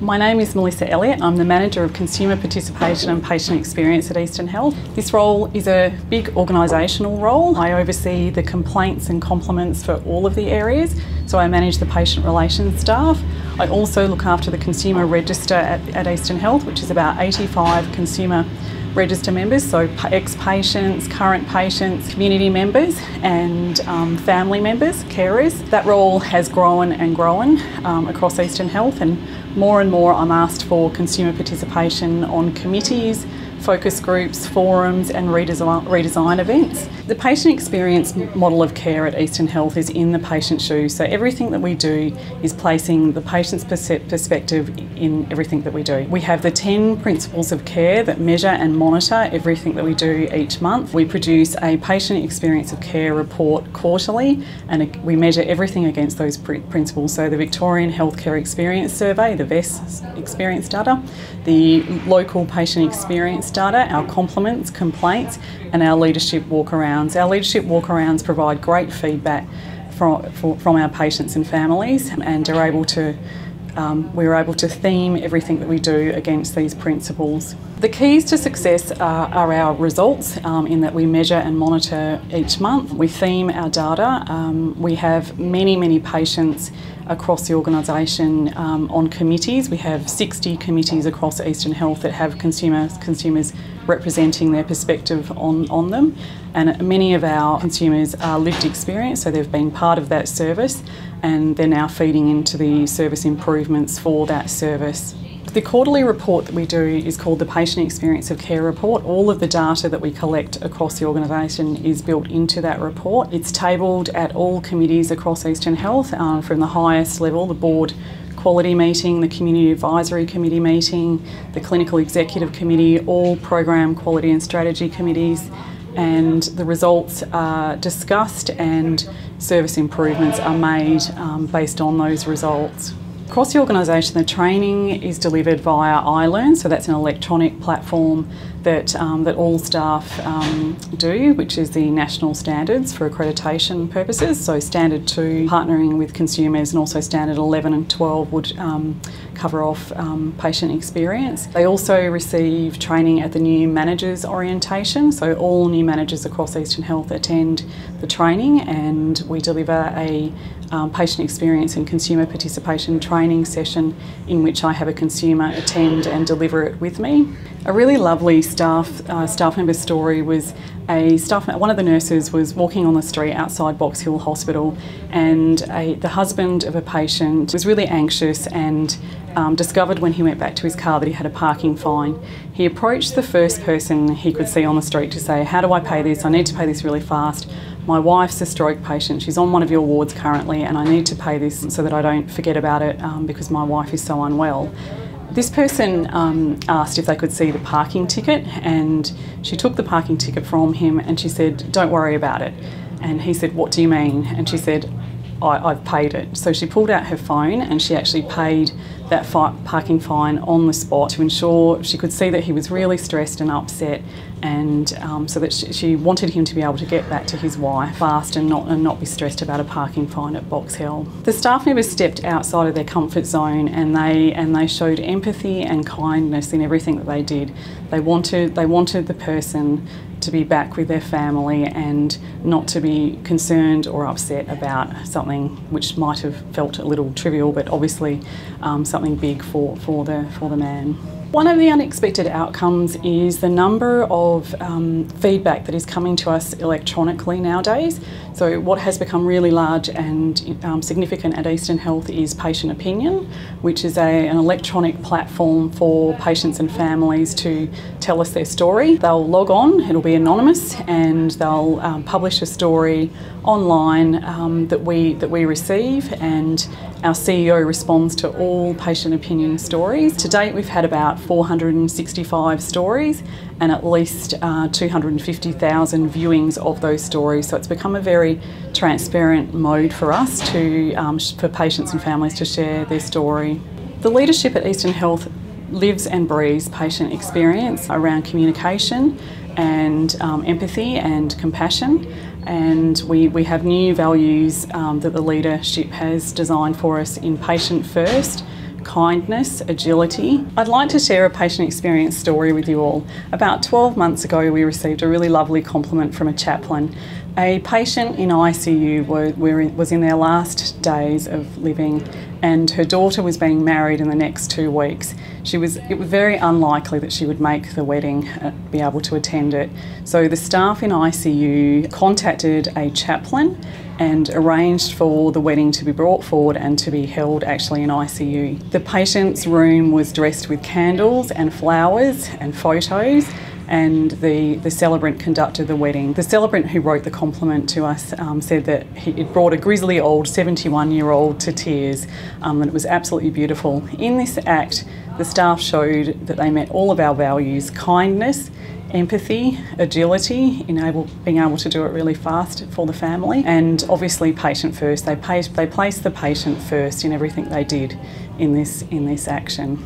My name is Melissa Elliott. I'm the Manager of Consumer Participation and Patient Experience at Eastern Health. This role is a big organisational role. I oversee the complaints and compliments for all of the areas, so I manage the patient relations staff. I also look after the consumer register at, at Eastern Health, which is about 85 consumer register members, so ex-patients, current patients, community members and um, family members, carers. That role has grown and grown um, across Eastern Health and more and more I'm asked for consumer participation on committees, focus groups, forums and redesign, redesign events. The patient experience model of care at Eastern Health is in the patient's shoes, so everything that we do is placing the patient's perspective in everything that we do. We have the 10 principles of care that measure and monitor everything that we do each month. We produce a patient experience of care report quarterly and we measure everything against those principles. So the Victorian Healthcare Experience Survey, the VES experience data, the local patient experience data, our compliments, complaints, and our leadership walkarounds. Our leadership walkarounds provide great feedback from, from our patients and families and are able to um, we're able to theme everything that we do against these principles. The keys to success are, are our results um, in that we measure and monitor each month. We theme our data. Um, we have many, many patients across the organisation um, on committees. We have 60 committees across Eastern Health that have consumers, consumers representing their perspective on, on them. And many of our consumers are lived experience, so they've been part of that service and they're now feeding into the service improvements for that service. The quarterly report that we do is called the Patient Experience of Care Report. All of the data that we collect across the organisation is built into that report. It's tabled at all committees across Eastern Health, um, from the highest level, the board quality meeting, the community advisory committee meeting, the clinical executive committee, all program quality and strategy committees, and the results are discussed and service improvements are made um, based on those results. Across the organisation, the training is delivered via iLearn, so that's an electronic platform that, um, that all staff um, do, which is the national standards for accreditation purposes. So Standard 2 partnering with consumers and also Standard 11 and 12 would um, cover off um, patient experience. They also receive training at the new managers orientation, so all new managers across Eastern Health attend the training and we deliver a um, patient experience and consumer participation training session in which I have a consumer attend and deliver it with me. A really lovely staff uh, staff member story was a staff one of the nurses was walking on the street outside Box Hill Hospital and a, the husband of a patient was really anxious and um, discovered when he went back to his car that he had a parking fine. He approached the first person he could see on the street to say, how do I pay this? I need to pay this really fast. My wife's a stroke patient. She's on one of your wards currently and I need to pay this so that I don't forget about it um, because my wife is so unwell. This person um, asked if they could see the parking ticket, and she took the parking ticket from him and she said, Don't worry about it. And he said, What do you mean? And she said, I, have paid it. So she pulled out her phone and she actually paid that parking fine on the spot to ensure she could see that he was really stressed and upset, and um, so that she, she, wanted him to be able to get back to his wife fast and not and not be stressed about a parking fine at Box Hill. The staff members stepped outside of their comfort zone and they and they showed empathy and kindness in everything that they did. They wanted they wanted the person to be back with their family and not to be concerned or upset about something which might have felt a little trivial, but obviously um, something big for, for, the, for the man. One of the unexpected outcomes is the number of um, feedback that is coming to us electronically nowadays. So what has become really large and um, significant at Eastern Health is Patient Opinion, which is a, an electronic platform for patients and families to tell us their story. They'll log on, it'll be anonymous, and they'll um, publish a story online um, that we that we receive, and our CEO responds to all patient opinion stories. To date, we've had about 465 stories and at least uh, 250,000 viewings of those stories. So it's become a very transparent mode for us to um, for patients and families to share their story. The leadership at Eastern Health lives and breathes patient experience around communication and um, empathy and compassion and we, we have new values um, that the leadership has designed for us in patient first, kindness, agility. I'd like to share a patient experience story with you all. About 12 months ago, we received a really lovely compliment from a chaplain. A patient in ICU were, were, was in their last days of living, and her daughter was being married in the next two weeks. She was, it was very unlikely that she would make the wedding, uh, be able to attend it. So the staff in ICU contacted a chaplain and arranged for the wedding to be brought forward and to be held actually in ICU. The patient's room was dressed with candles and flowers and photos and the, the celebrant conducted the wedding. The celebrant who wrote the compliment to us um, said that he, it brought a grizzly old 71 year old to tears um, and it was absolutely beautiful. In this act, the staff showed that they met all of our values kindness, empathy, agility, in able, being able to do it really fast for the family, and obviously patient first. They, pay, they placed the patient first in everything they did in this, in this action.